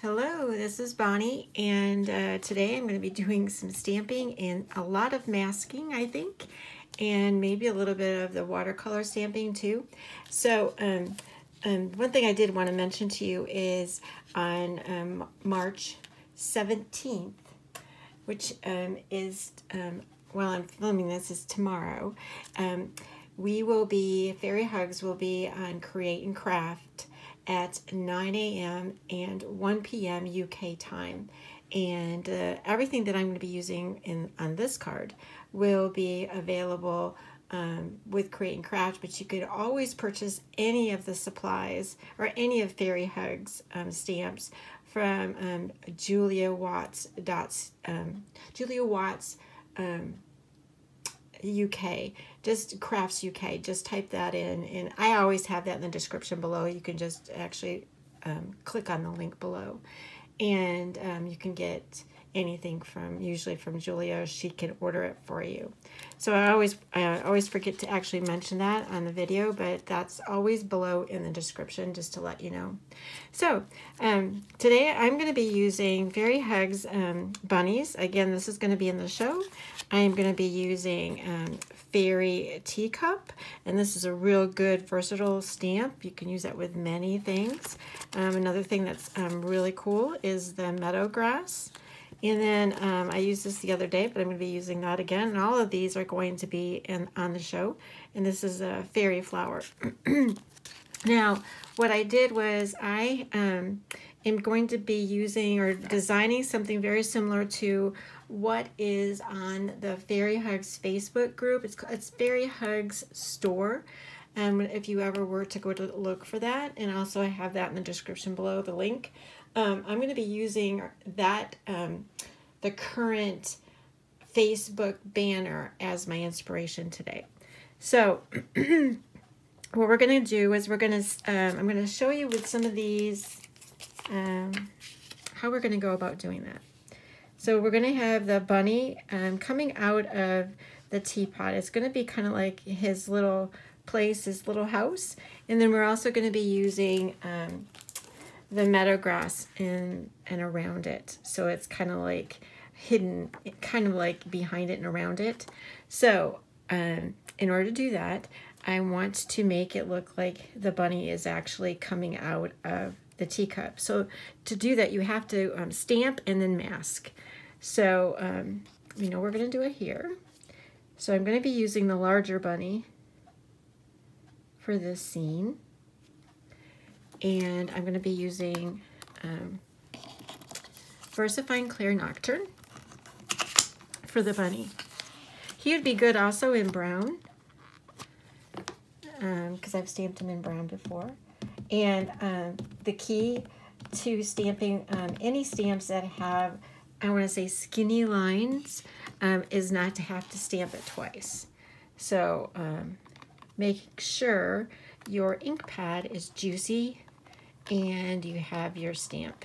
Hello, this is Bonnie, and uh, today I'm going to be doing some stamping and a lot of masking, I think, and maybe a little bit of the watercolor stamping too. So, um, um, one thing I did want to mention to you is on um, March 17th, which um, is, um, while I'm filming this, is tomorrow, um, we will be, Fairy Hugs will be on Create and Craft at 9 a.m. and 1 p.m. UK time. And uh, everything that I'm going to be using in on this card will be available um, with Create and Craft, but you could always purchase any of the supplies or any of Fairy Hugs um, stamps from um, Julia Watts. Um, Julia Watts um, UK, just Crafts UK. Just type that in, and I always have that in the description below. You can just actually um, click on the link below, and um, you can get anything from usually from Julia. She can order it for you. So I always I always forget to actually mention that on the video, but that's always below in the description just to let you know. So um, today I'm going to be using Fairy Hugs um, bunnies. Again, this is going to be in the show. I am going to be using um, Fairy Teacup, and this is a real good versatile stamp. You can use that with many things. Um, another thing that's um, really cool is the Meadow Grass. And then um, I used this the other day, but I'm going to be using that again. And all of these are going to be in, on the show. And this is a fairy flower. now, what I did was I um, am going to be using or designing something very similar to what is on the Fairy Hugs Facebook group. It's, it's Fairy Hugs Store. Um, if you ever were to go to look for that. And also I have that in the description below, the link. Um, I'm going to be using that, um, the current Facebook banner as my inspiration today. So what we're going to do is we're going to, um, I'm going to show you with some of these, um, how we're going to go about doing that. So we're going to have the bunny um, coming out of the teapot. It's going to be kind of like his little place, his little house. And then we're also going to be using um, the meadow grass and, and around it. So it's kind of like hidden, kind of like behind it and around it. So um, in order to do that, I want to make it look like the bunny is actually coming out of the teacup. So to do that, you have to um, stamp and then mask. So, um, you know, we're going to do it here. So I'm going to be using the larger bunny for this scene and I'm going to be using um, VersaFine Clair Nocturne for the bunny. He would be good also in brown because um, I've stamped him in brown before. And um, the key to stamping um, any stamps that have, I want to say skinny lines, um, is not to have to stamp it twice. So um, make sure your ink pad is juicy and you have your stamp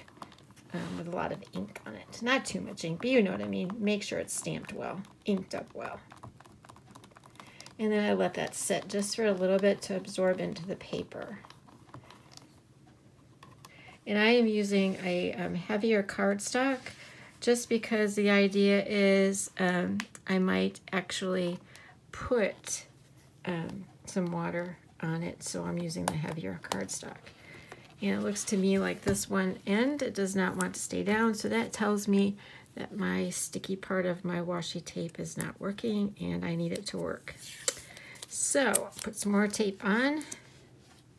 um, with a lot of ink on it. Not too much ink, but you know what I mean. Make sure it's stamped well, inked up well. And then I let that sit just for a little bit to absorb into the paper. And I am using a um, heavier cardstock just because the idea is um, I might actually put um, some water on it, so I'm using the heavier cardstock. And it looks to me like this one end it does not want to stay down, so that tells me that my sticky part of my washi tape is not working and I need it to work. So put some more tape on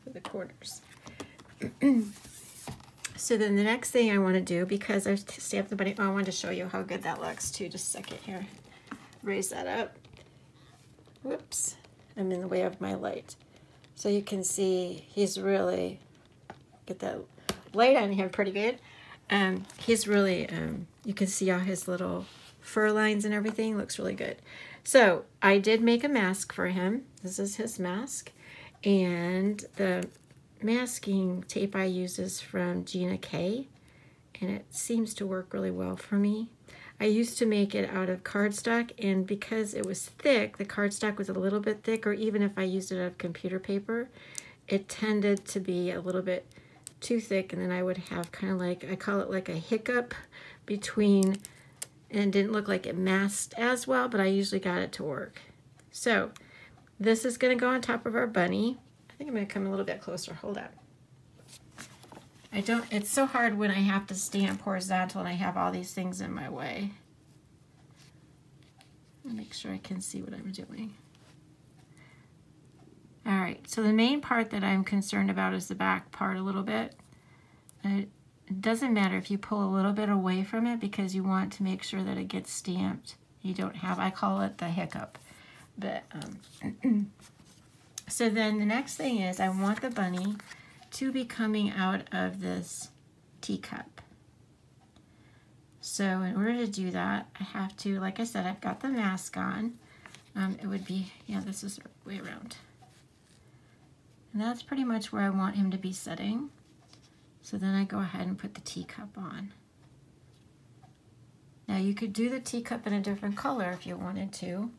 for the corners. so then the next thing I want to do, because I've stamped the bunny, oh, I wanted to show you how good that looks too. Just a second here. Raise that up. Whoops, I'm in the way of my light. So you can see he's really get light on him pretty good. Um, he's really, um, you can see all his little fur lines and everything. Looks really good. So I did make a mask for him. This is his mask. And the masking tape I use is from Gina K. And it seems to work really well for me. I used to make it out of cardstock and because it was thick, the cardstock was a little bit thick or even if I used it out of computer paper, it tended to be a little bit too thick and then I would have kind of like, I call it like a hiccup between, and didn't look like it masked as well, but I usually got it to work. So this is gonna go on top of our bunny. I think I'm gonna come a little bit closer, hold up. I don't, it's so hard when I have to stand horizontal and I have all these things in my way. Make sure I can see what I'm doing. All right, so the main part that I'm concerned about is the back part a little bit. It doesn't matter if you pull a little bit away from it because you want to make sure that it gets stamped. You don't have, I call it the hiccup. But um, So then the next thing is I want the bunny to be coming out of this teacup. So in order to do that, I have to, like I said, I've got the mask on. Um, it would be, yeah, this is way around. And that's pretty much where I want him to be sitting. So then I go ahead and put the teacup on. Now you could do the teacup in a different color if you wanted to,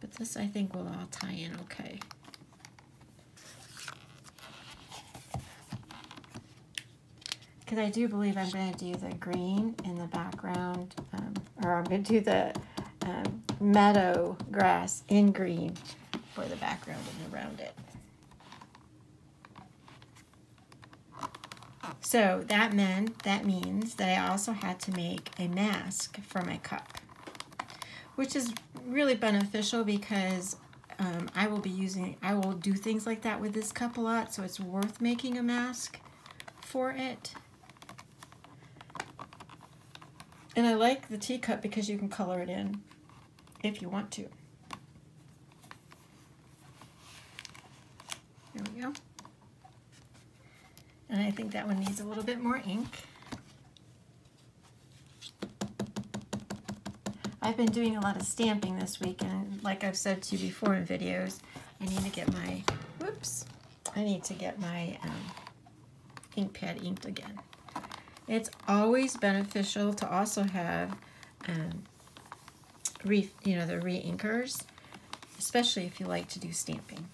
but this I think will all tie in okay. Because I do believe I'm going to do the green in the background, um, or I'm going to do the um, meadow grass in green for the background and around it. So that meant, that means that I also had to make a mask for my cup, which is really beneficial because um, I will be using, I will do things like that with this cup a lot, so it's worth making a mask for it. And I like the teacup because you can color it in if you want to. There we go. And I think that one needs a little bit more ink. I've been doing a lot of stamping this week and like I've said to you before in videos, I need to get my, whoops, I need to get my um, ink pad inked again. It's always beneficial to also have, um, re, you know, the re-inkers, especially if you like to do stamping.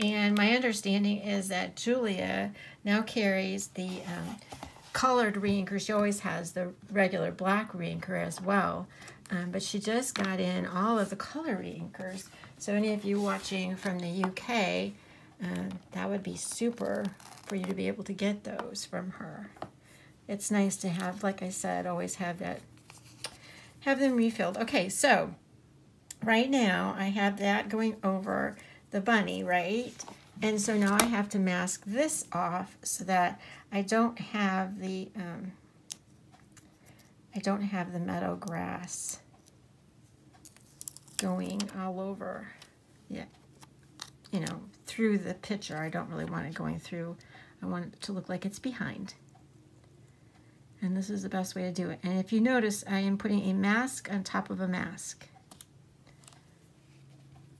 And my understanding is that Julia now carries the um, colored reinker. She always has the regular black reinker as well. Um, but she just got in all of the color reinkers. So any of you watching from the UK, uh, that would be super for you to be able to get those from her. It's nice to have, like I said, always have that, have them refilled. Okay, so right now I have that going over the bunny, right? And so now I have to mask this off so that I don't have the, um, I don't have the meadow grass going all over, yeah, you know, through the picture. I don't really want it going through. I want it to look like it's behind. And this is the best way to do it. And if you notice, I am putting a mask on top of a mask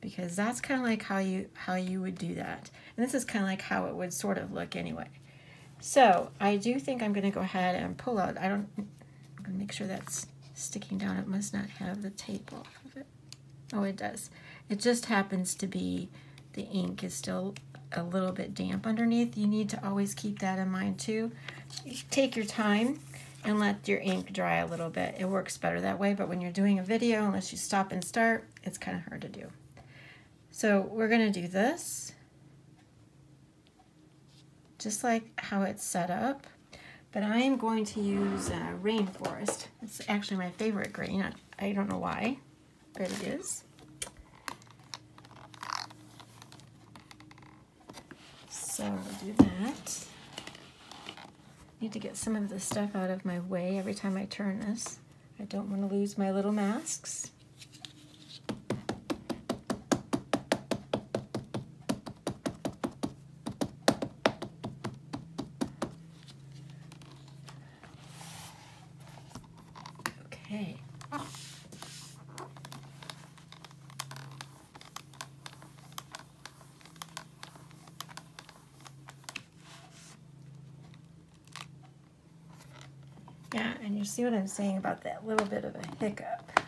because that's kind of like how you how you would do that. And this is kind of like how it would sort of look anyway. So I do think I'm going to go ahead and pull out. I don't. I'm to make sure that's sticking down. It must not have the tape off of it. Oh, it does. It just happens to be the ink is still a little bit damp underneath. You need to always keep that in mind too. take your time and let your ink dry a little bit. It works better that way, but when you're doing a video, unless you stop and start, it's kind of hard to do. So we're going to do this just like how it's set up. But I am going to use uh, Rainforest. It's actually my favorite green. I, don't know why, but it is. So we'll do that. Need to get some of the stuff out of my way every time I turn this. I don't want to lose my little masks. Yeah, and you see what I'm saying about that little bit of a hiccup.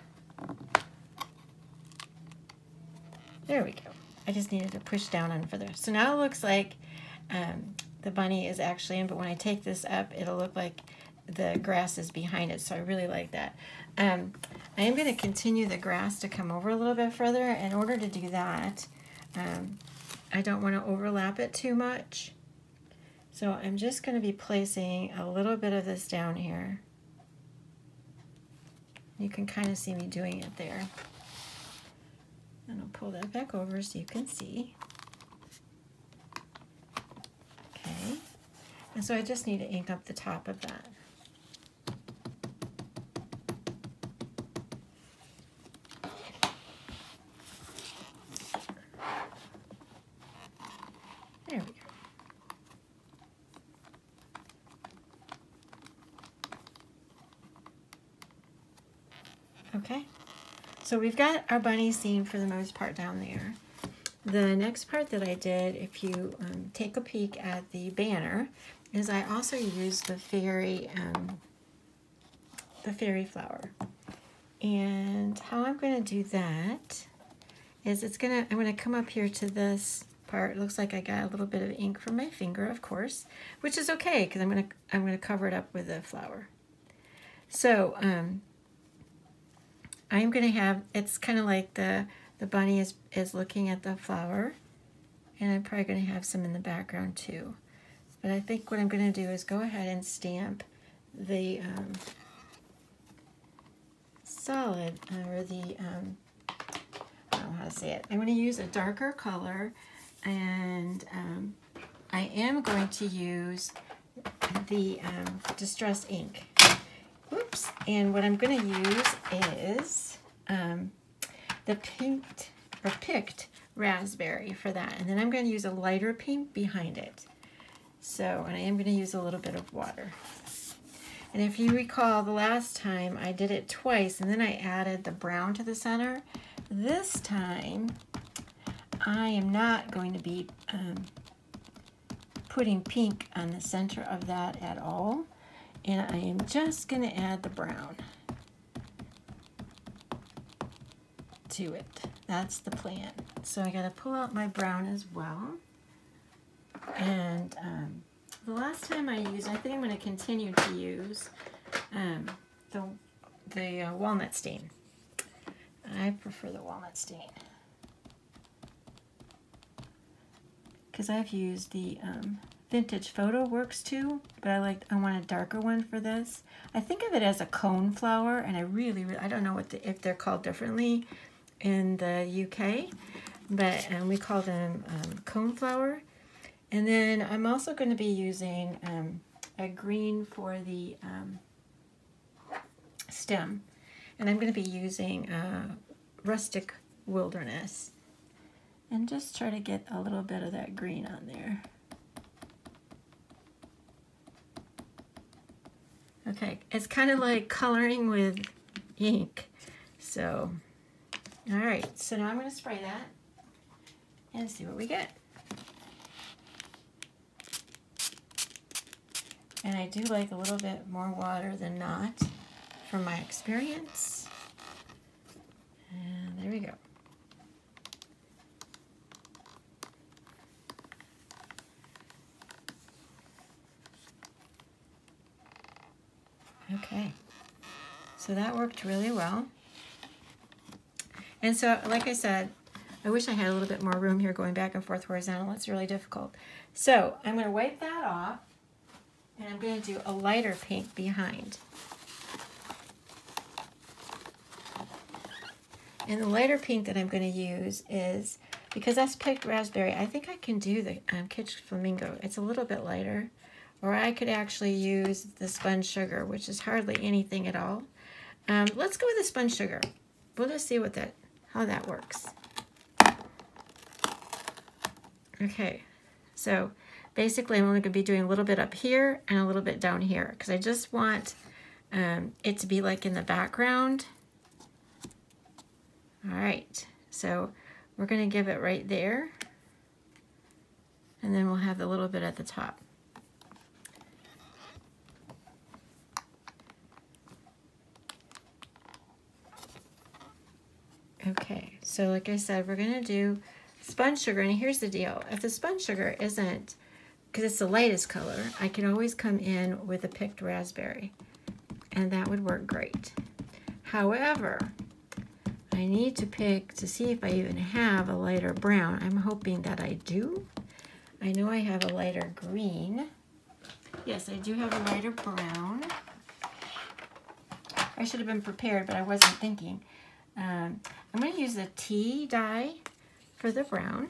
There we go. I just needed to push down on further. So now it looks like um, the bunny is actually in, but when I take this up, it'll look like the grass is behind it. So I really like that. Um, I am going to continue the grass to come over a little bit further. In order to do that, um, I don't want to overlap it too much. So I'm just going to be placing a little bit of this down here. You can kind of see me doing it there. And I'll pull that back over so you can see. Okay. And so I just need to ink up the top of that. There we go. Okay, so we've got our bunny scene for the most part down there. The next part that I did, if you um, take a peek at the banner, is I also used the fairy, um, the fairy flower. And how I'm going to do that is it's going to, I'm going to come up here to this part. It looks like I got a little bit of ink from my finger, of course, which is okay because I'm going to, I'm going to cover it up with a flower. So, um, I'm going to have, it's kind of like the, the bunny is, is looking at the flower. And I'm probably going to have some in the background too. But I think what I'm going to do is go ahead and stamp the um, solid, or the, um, I don't know how to say it. I'm going to use a darker color. And um, I am going to use the um, Distress ink. And what I'm going to use is um, the pinked or picked raspberry for that. And then I'm going to use a lighter pink behind it. So, and I am going to use a little bit of water. And if you recall, the last time I did it twice, and then I added the brown to the center. This time, I am not going to be um, putting pink on the center of that at all. And I am just going to add the brown to it. That's the plan. So I got to pull out my brown as well. And um, the last time I used, I think I'm going to continue to use um, the, the uh, walnut stain. I prefer the walnut stain. Because I've used the um, vintage photo works too, but I like I want a darker one for this. I think of it as a cone flower, and I really, really I don't know what the, if they're called differently in the UK, but um, we call them um, cone flower. And then I'm also going to be using um, a green for the um, stem, and I'm going to be using uh, rustic wilderness, and just try to get a little bit of that green on there. Okay, it's kind of like coloring with ink. So, all right, so now I'm going to spray that and see what we get. And I do like a little bit more water than not from my experience. And there we go. Okay, so that worked really well. And so, like I said, I wish I had a little bit more room here going back and forth horizontal. It's really difficult. So I'm going to wipe that off, and I'm going to do a lighter pink behind. And the lighter pink that I'm going to use is, because that's picked raspberry, I think I can do the um, Kitsch Flamingo. It's a little bit lighter. Or I could actually use the spun sugar, which is hardly anything at all. Um, let's go with the spun sugar. We'll just see what that, how that works. Okay, so basically I'm only going to be doing a little bit up here and a little bit down here because I just want um, it to be like in the background. All right, so we're going to give it right there. And then we'll have the little bit at the top. Okay, so like I said, we're going to do spun sugar, and here's the deal. If the spun sugar isn't, because it's the lightest color, I can always come in with a picked raspberry, and that would work great. However, I need to pick to see if I even have a lighter brown. I'm hoping that I do. I know I have a lighter green. Yes, I do have a lighter brown. I should have been prepared, but I wasn't thinking. Um, I'm going to use the tea dye for the brown.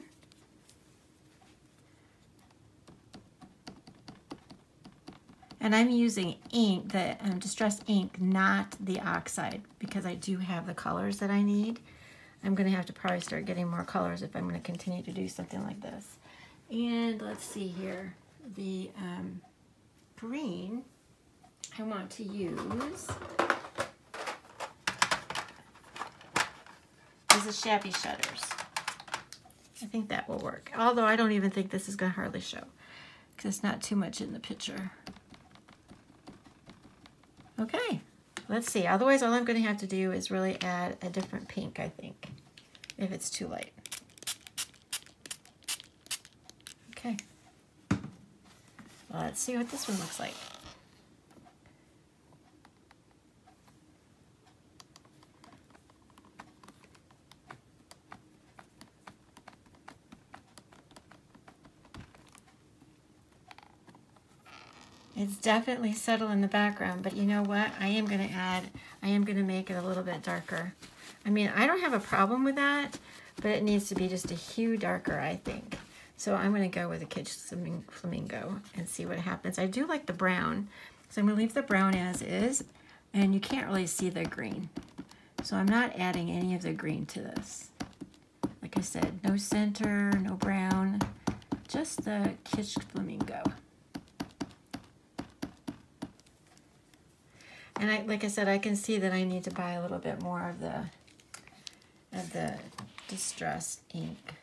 And I'm using ink, the um, Distress ink, not the oxide, because I do have the colors that I need. I'm going to have to probably start getting more colors if I'm going to continue to do something like this. And let's see here, the um, green I want to use is the Shabby Shutters. I think that will work. Although I don't even think this is going to hardly show because it's not too much in the picture. Okay, let's see. Otherwise, all I'm going to have to do is really add a different pink, I think, if it's too light. Okay. Let's see what this one looks like. It's definitely subtle in the background, but you know what? I am going to add, I am going to make it a little bit darker. I mean, I don't have a problem with that, but it needs to be just a hue darker, I think. So I'm going to go with a Kitsch Flamingo and see what happens. I do like the brown, so I'm going to leave the brown as is, and you can't really see the green. So I'm not adding any of the green to this. Like I said, no center, no brown, just the Kitsch Flamingo. And I, like I said, I can see that I need to buy a little bit more of the of the Distress ink.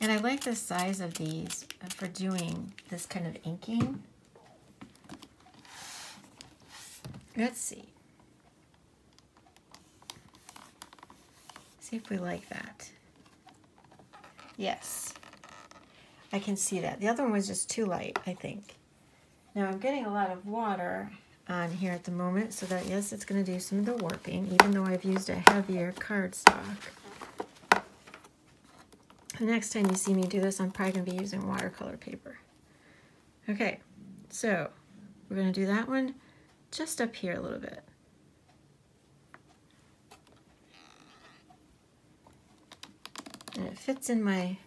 And I like the size of these for doing this kind of inking. Let's see. See if we like that. Yes. I can see that. The other one was just too light, I think. Now I'm getting a lot of water on here at the moment so that yes it's going to do some of the warping even though I've used a heavier cardstock. The next time you see me do this I'm probably going to be using watercolor paper. Okay so we're going to do that one just up here a little bit. And it fits in my,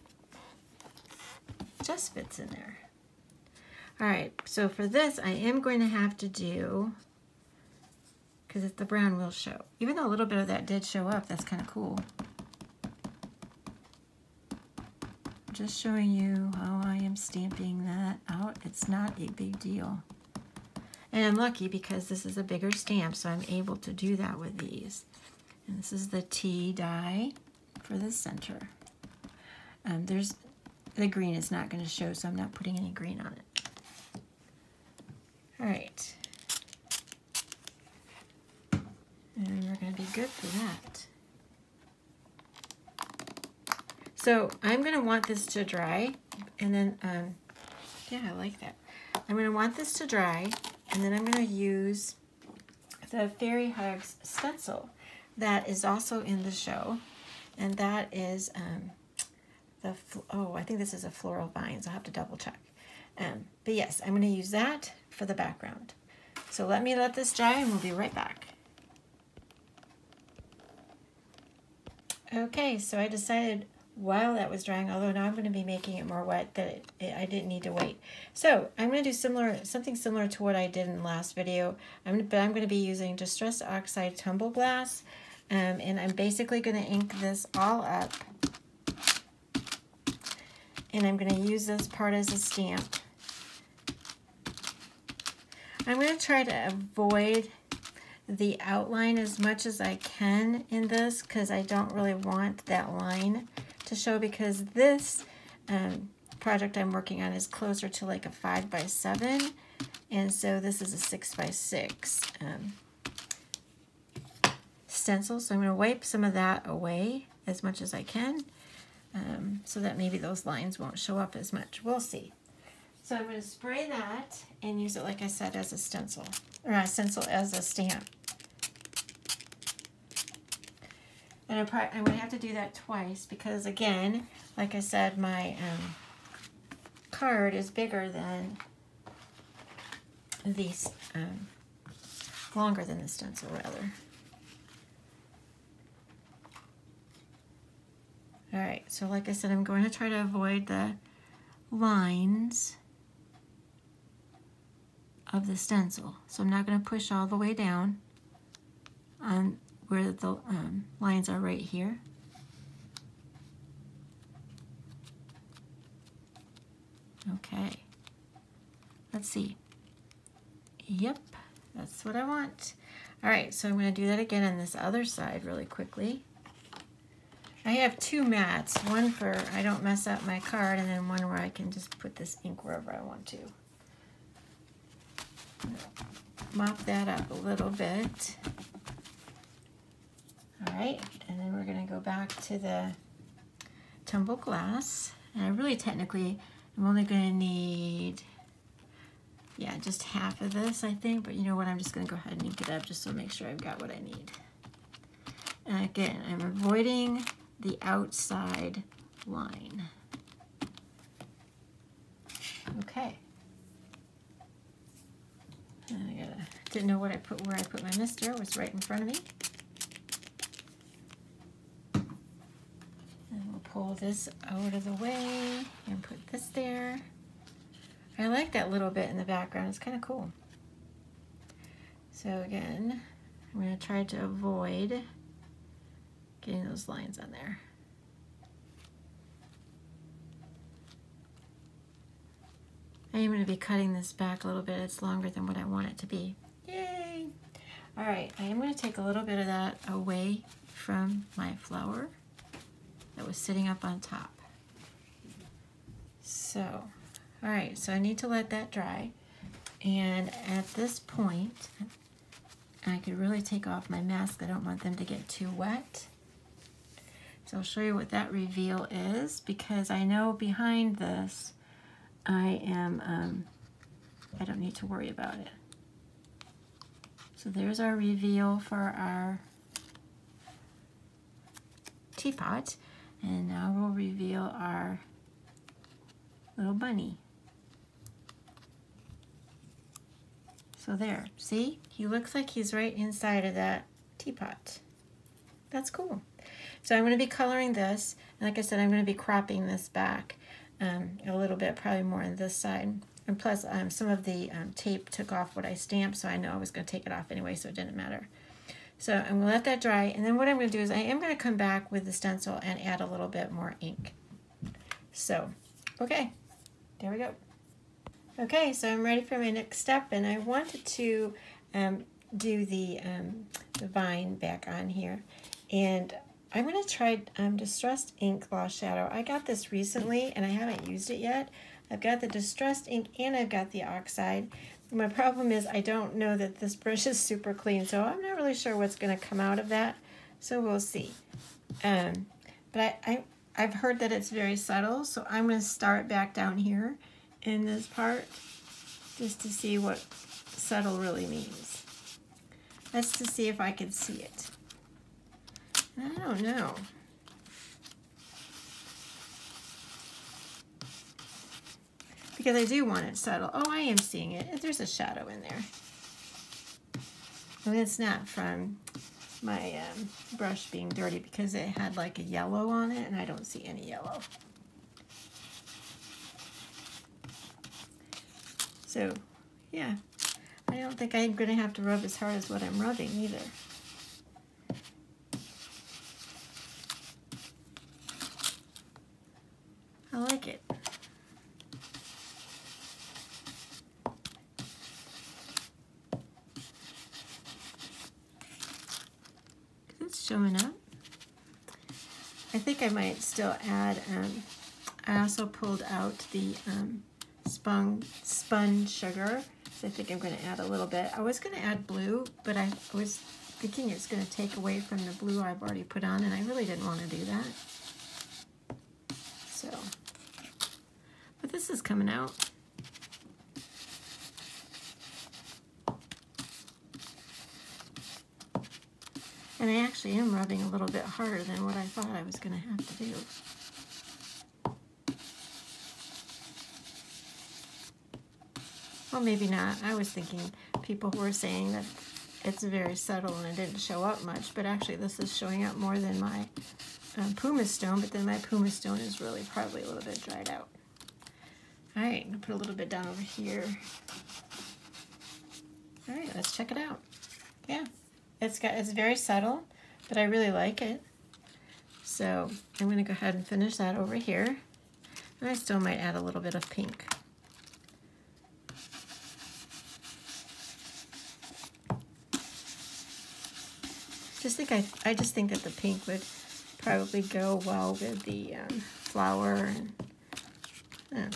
just fits in there. All right, so for this, I am going to have to do, because the brown will show. Even though a little bit of that did show up, that's kind of cool. Just showing you how I am stamping that out. It's not a big deal. And I'm lucky because this is a bigger stamp, so I'm able to do that with these. And this is the tea dye for the center. Um, there's The green is not going to show, so I'm not putting any green on it. All right. And we're to be good for that. So I'm going to want this to dry. And then, um, yeah, I like that. I'm going to want this to dry. And then I'm going to use the Fairy Hugs stencil that is also in the show. And that is um, the, oh, I think this is a Floral Vines. I'll have to double check. Um, but yes, I'm going to use that for the background. So let me let this dry and we'll be right back. Okay, so I decided while that was drying, although now I'm going to be making it more wet, that it, it, I didn't need to wait. So I'm going to do similar, something similar to what I did in the last video, I'm, but I'm going to be using Distress Oxide Tumble Glass, um, and I'm basically going to ink this all up, and I'm going to use this part as a stamp. I'm going to try to avoid the outline as much as I can in this because I don't really want that line to show because this um, project I'm working on is closer to like a 5 by 7 and so this is a 6 by 6 um, stencil so I'm going to wipe some of that away as much as I can um, so that maybe those lines won't show up as much. We'll see. So I'm going to spray that and use it, like I said, as a stencil, or a stencil as a stamp. And I'm, I'm going to have to do that twice because, again, like I said, my um, card is bigger than these, um, longer than the stencil, rather. All right, so like I said, I'm going to try to avoid the lines of the stencil. So I'm not going to push all the way down on where the um, lines are right here. Okay, let's see. Yep, that's what I want. All right, so I'm going to do that again on this other side really quickly. I have two mats, one for I don't mess up my card and then one where I can just put this ink wherever I want to mop that up a little bit. All right, and then we're gonna go back to the tumble glass. And I really technically, I'm only gonna need, yeah, just half of this, I think. But you know what, I'm just gonna go ahead and ink it up just to make sure I've got what I need. And again, I'm avoiding the outside line. Okay. And I gotta, didn't know what I put, where I put my mister, it was right in front of me. And we'll pull this out of the way and put this there. I like that little bit in the background, it's kind of cool. So again, I'm gonna try to avoid getting those lines on there. I am going to be cutting this back a little bit. It's longer than what I want it to be. All right, I am going to take a little bit of that away from my flower that was sitting up on top. So, all right, so I need to let that dry. And at this point, I could really take off my mask. I don't want them to get too wet. So I'll show you what that reveal is because I know behind this, I am, um, I don't need to worry about it. So there's our reveal for our teapot. And now we'll reveal our little bunny. So there, see? He looks like he's right inside of that teapot. That's cool. So I'm going to be coloring this. And like I said, I'm going to be cropping this back um, a little bit, probably more on this side. And plus, um, some of the um, tape took off what I stamped, so I know I was going to take it off anyway, so it didn't matter. So I'm going to let that dry, and then what I'm going to do is I am going to come back with the stencil and add a little bit more ink. So, okay, there we go. Okay, so I'm ready for my next step, and I wanted to um, do the, um, the vine back on here. And I'm going to try um, Distressed Ink Lost Shadow. I got this recently and I haven't used it yet. I've got the Distressed Ink and I've got the Oxide. My problem is I don't know that this brush is super clean, so I'm not really sure what's going to come out of that. So we'll see. Um, but I, I, I've heard that it's very subtle, so I'm going to start back down here in this part just to see what subtle really means. That's to see if I can see it. I don't know. Because I do want it subtle. Oh, I am seeing it. There's a shadow in there. And it's not from my um, brush being dirty because it had like a yellow on it and I don't see any yellow. So, yeah. I don't think I'm going to have to rub as hard as what I'm rubbing either. I like it. It's showing up. I think I might still add, um, I also pulled out the um, spun, spun sugar. So I think I'm going to add a little bit. I was going to add blue, but I was thinking it's going to take away from the blue I've already put on, and I really didn't want to do that. So, but this is coming out. And I actually am rubbing a little bit harder than what I thought I was going to have to do. Well, maybe not. I was thinking people were saying that it's very subtle and it didn't show up much, but actually this is showing up more than my um, pumice stone, but then my pumice stone is really probably a little bit dried out. All right, I'm gonna put a little bit down over here. All right, let's check it out. Yeah, it's got it's very subtle, but I really like it. So I'm gonna go ahead and finish that over here. And I still might add a little bit of pink. Just think I, I just think that the pink would probably go well with the um, flower and know,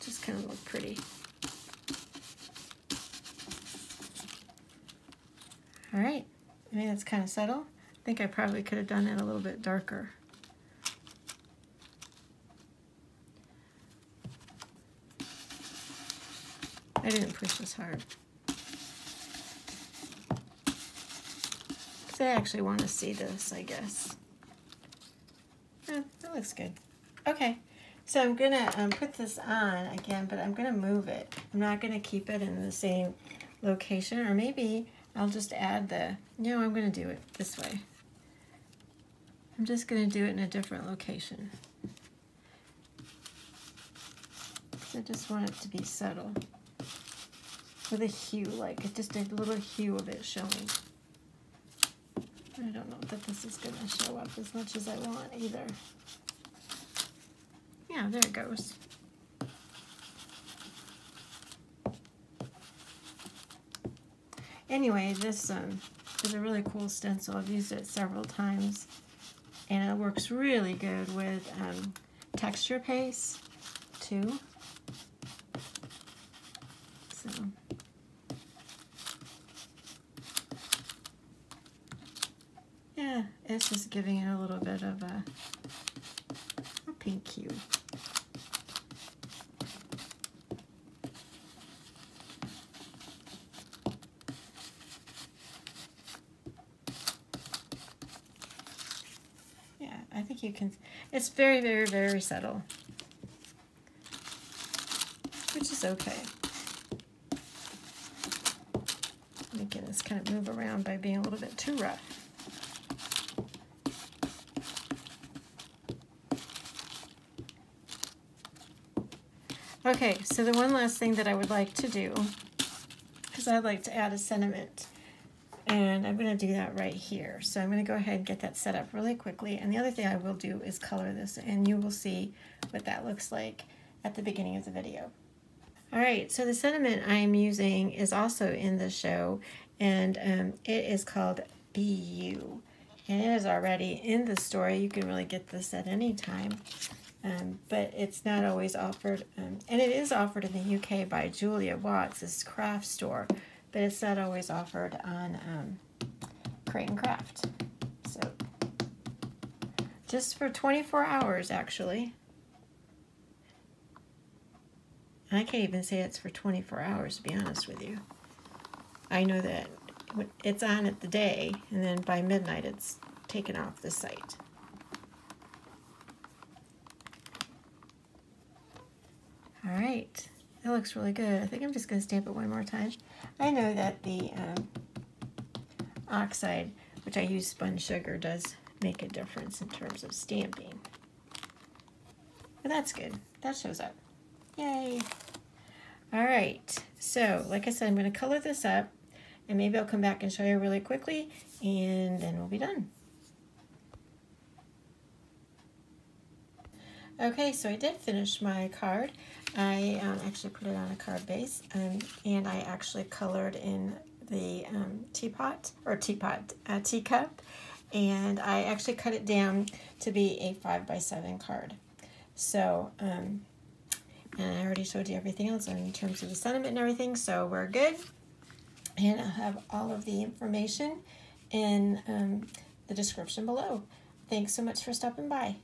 just kind of look pretty. All right, I mean that's kind of subtle. I think I probably could have done it a little bit darker. I didn't push this hard. Because I actually want to see this, I guess. Oh, that looks good. Okay, so I'm going to um, put this on again, but I'm going to move it. I'm not going to keep it in the same location, or maybe I'll just add the, no, I'm going to do it this way. I'm just going to do it in a different location. I just want it to be subtle with a hue, like just a little hue of it showing. I don't know that this is going to show up as much as I want either. Yeah, there it goes. Anyway, this um, is a really cool stencil. I've used it several times, and it works really good with um, texture paste, too. So... Yeah, it's just giving it a little bit of a, a pink hue. Yeah, I think you can, it's very, very, very subtle, which is okay. Making this kind of move around by being a little bit too rough. Okay, so the one last thing that I would like to do, because I'd like to add a sentiment, and I'm going to do that right here. So I'm going to go ahead and get that set up really quickly. And the other thing I will do is color this, and you will see what that looks like at the beginning of the video. All right, so the sentiment I'm using is also in the show, and um, it is called Be You. And it is already in the story. You can really get this at any time um, but it's not always offered. Um, and it is offered in the UK by Julia Watts' craft store, but it's not always offered on um, Create and Craft. So just for 24 hours, actually. I can't even say it's for 24 hours, to be honest with you. I know that it's on at the day, and then by midnight it's taken off the site. All right, that looks really good. I think I'm just gonna stamp it one more time. I know that the um, oxide, which I use spun sugar, does make a difference in terms of stamping. But that's good, that shows up. Yay. All right, so like I said, I'm gonna color this up and maybe I'll come back and show you really quickly and then we'll be done. Okay, so I did finish my card. I um, actually put it on a card base, um, and I actually colored in the um, teapot, or teapot, uh, teacup, and I actually cut it down to be a 5 by 7 card. So, um, and I already showed you everything else in terms of the sentiment and everything, so we're good. And I'll have all of the information in um, the description below. Thanks so much for stopping by.